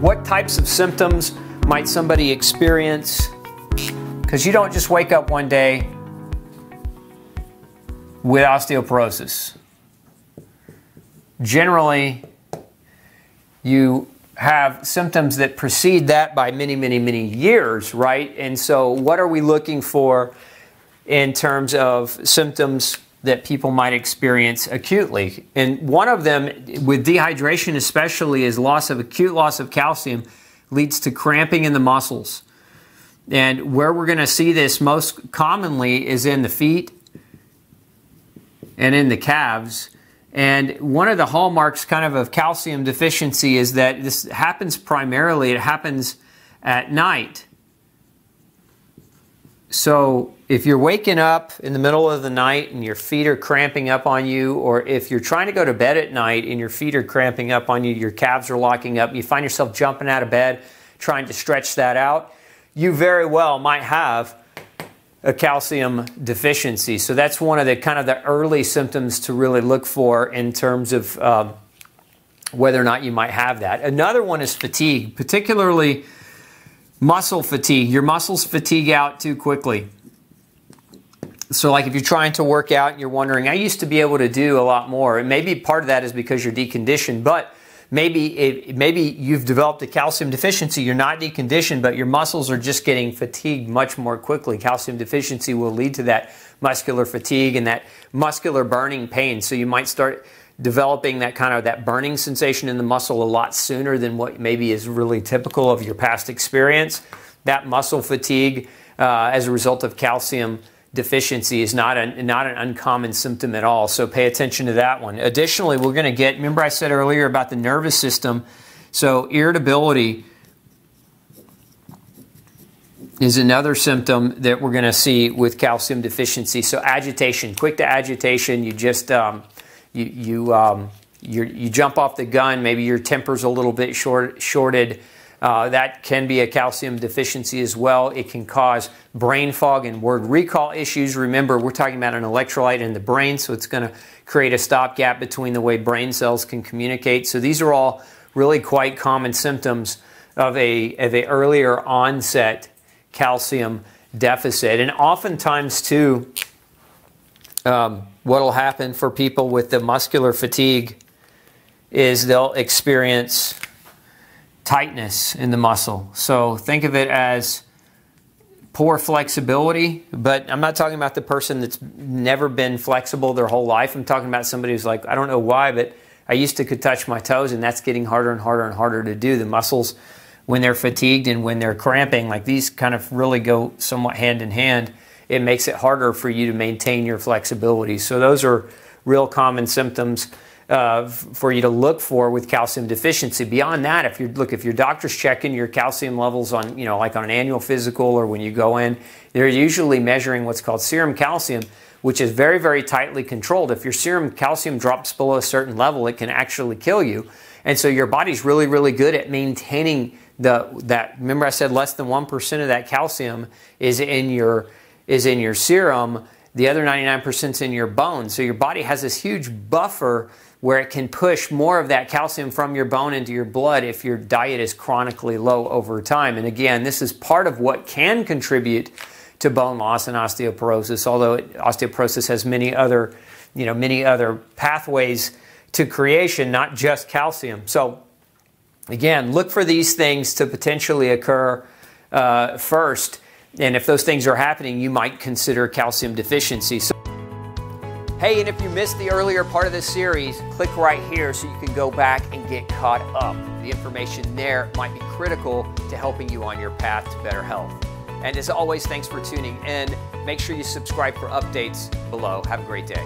What types of symptoms might somebody experience? Because you don't just wake up one day with osteoporosis. Generally, you have symptoms that precede that by many, many, many years, right? And so, what are we looking for in terms of symptoms that people might experience acutely? And one of them, with dehydration especially, is loss of acute loss of calcium leads to cramping in the muscles. And where we're going to see this most commonly is in the feet and in the calves. And one of the hallmarks kind of of calcium deficiency is that this happens primarily, it happens at night. So if you're waking up in the middle of the night and your feet are cramping up on you, or if you're trying to go to bed at night and your feet are cramping up on you, your calves are locking up, you find yourself jumping out of bed trying to stretch that out, you very well might have a calcium deficiency. So that's one of the kind of the early symptoms to really look for in terms of um, whether or not you might have that. Another one is fatigue, particularly muscle fatigue. Your muscles fatigue out too quickly. So, like if you're trying to work out and you're wondering, I used to be able to do a lot more, and maybe part of that is because you're deconditioned, but maybe it, maybe you've developed a calcium deficiency. You're not deconditioned, but your muscles are just getting fatigued much more quickly. Calcium deficiency will lead to that muscular fatigue and that muscular burning pain. So you might start developing that kind of that burning sensation in the muscle a lot sooner than what maybe is really typical of your past experience. That muscle fatigue uh, as a result of calcium deficiency is not, a, not an uncommon symptom at all. So pay attention to that one. Additionally, we're going to get, remember I said earlier about the nervous system. So irritability is another symptom that we're going to see with calcium deficiency. So agitation, quick to agitation. You just um, you you um, you jump off the gun. Maybe your temper's a little bit short, shorted. Uh, that can be a calcium deficiency as well. It can cause brain fog and word recall issues. Remember, we're talking about an electrolyte in the brain, so it's going to create a stopgap between the way brain cells can communicate. So these are all really quite common symptoms of a, of a earlier onset calcium deficit. And oftentimes, too, um, what will happen for people with the muscular fatigue is they'll experience tightness in the muscle. So think of it as poor flexibility, but I'm not talking about the person that's never been flexible their whole life. I'm talking about somebody who's like, I don't know why, but I used to could touch my toes and that's getting harder and harder and harder to do. The muscles when they're fatigued and when they're cramping, like these kind of really go somewhat hand in hand. It makes it harder for you to maintain your flexibility. So those are real common symptoms uh, for you to look for with calcium deficiency. Beyond that, if you look, if your doctor's checking your calcium levels on, you know, like on an annual physical or when you go in, they're usually measuring what's called serum calcium, which is very, very tightly controlled. If your serum calcium drops below a certain level, it can actually kill you. And so your body's really, really good at maintaining the that. Remember, I said less than one percent of that calcium is in your is in your serum. The other 99% is in your bones. So your body has this huge buffer where it can push more of that calcium from your bone into your blood if your diet is chronically low over time. And again, this is part of what can contribute to bone loss and osteoporosis, although it, osteoporosis has many other, you know, many other pathways to creation, not just calcium. So again, look for these things to potentially occur uh, first. And if those things are happening, you might consider calcium deficiency. So Hey, and if you missed the earlier part of this series, click right here so you can go back and get caught up. The information there might be critical to helping you on your path to better health. And as always, thanks for tuning in. Make sure you subscribe for updates below. Have a great day.